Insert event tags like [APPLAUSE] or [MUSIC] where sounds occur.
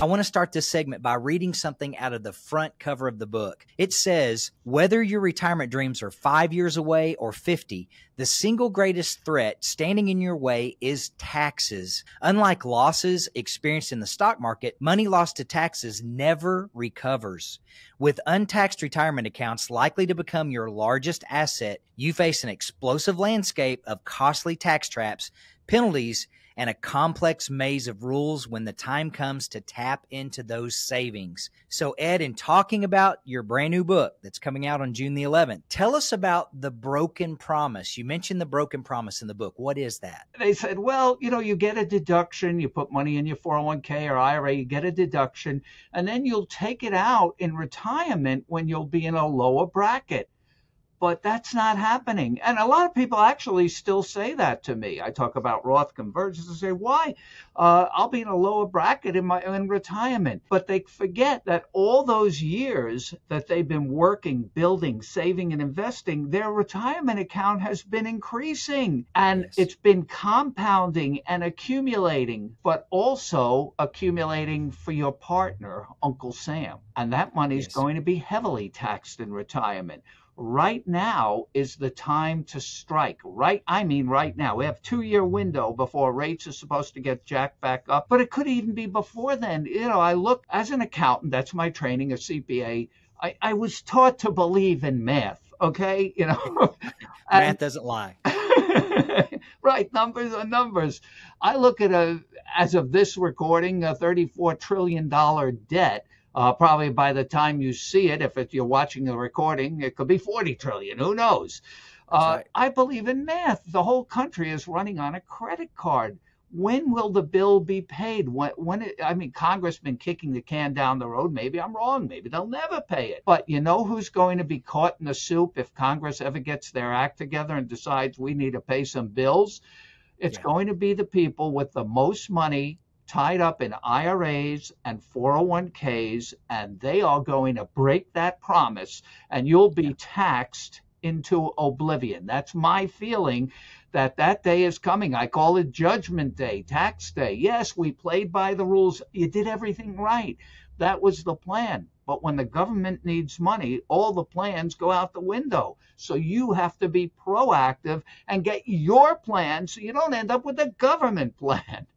I want to start this segment by reading something out of the front cover of the book. It says, Whether your retirement dreams are five years away or 50, the single greatest threat standing in your way is taxes. Unlike losses experienced in the stock market, money lost to taxes never recovers. With untaxed retirement accounts likely to become your largest asset, you face an explosive landscape of costly tax traps, penalties, and a complex maze of rules when the time comes to tap into those savings. So, Ed, in talking about your brand new book that's coming out on June the 11th, tell us about the broken promise. You mentioned the broken promise in the book. What is that? They said, well, you know, you get a deduction, you put money in your 401k or IRA, you get a deduction, and then you'll take it out in retirement when you'll be in a lower bracket but that's not happening. And a lot of people actually still say that to me. I talk about Roth conversions and say, why? Uh, I'll be in a lower bracket in my in retirement. But they forget that all those years that they've been working, building, saving, and investing, their retirement account has been increasing and yes. it's been compounding and accumulating, but also accumulating for your partner, Uncle Sam. And that money is yes. going to be heavily taxed in retirement right now is the time to strike. Right, I mean right now. We have two year window before rates are supposed to get jacked back up, but it could even be before then. You know, I look as an accountant. That's my training, a CPA. I, I was taught to believe in math. Okay, you know, [LAUGHS] math doesn't lie. [LAUGHS] right, numbers are numbers. I look at a as of this recording, a 34 trillion dollar debt uh, probably by the time you see it, if it, you're watching the recording, it could be 40 trillion. Who knows? Uh, right. I believe in math. The whole country is running on a credit card. When will the bill be paid? When, when it, I mean, Congress been kicking the can down the road. Maybe I'm wrong. Maybe they'll never pay it. But you know who's going to be caught in the soup if Congress ever gets their act together and decides we need to pay some bills? It's yeah. going to be the people with the most money tied up in IRAs and 401ks, and they are going to break that promise, and you'll be taxed into oblivion. That's my feeling that that day is coming. I call it Judgment Day, Tax Day. Yes, we played by the rules. You did everything right. That was the plan. But when the government needs money, all the plans go out the window. So you have to be proactive and get your plan so you don't end up with a government [LAUGHS] plan.